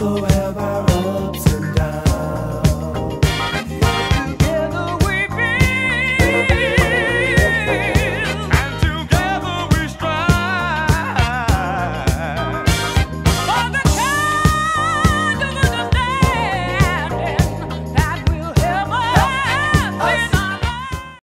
whatsoever.